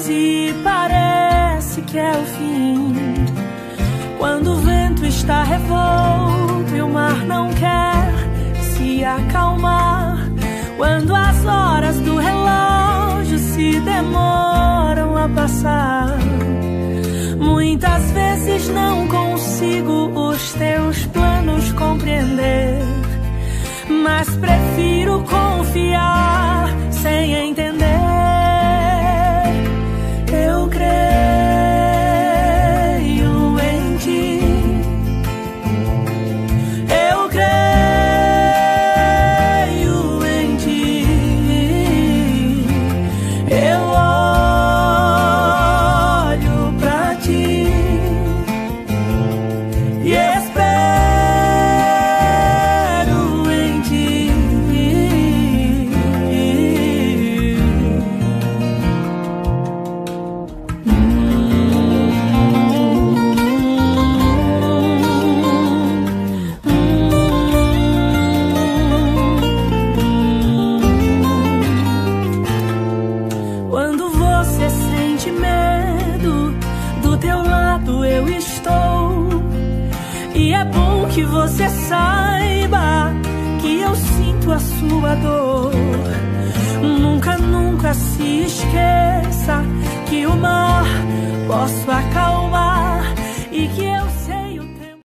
mãos e parece que é o fim. Quando o vento está revolto e o mar não quer se acalmar. Quando as horas do relógio se demoram a passar. Muitas vezes não consigo os teus planos compreender, mas prefiro. Teu lado eu estou. E é bom que você saiba que eu sinto a sua dor. Nunca, nunca se esqueça que o mar posso acalmar e que eu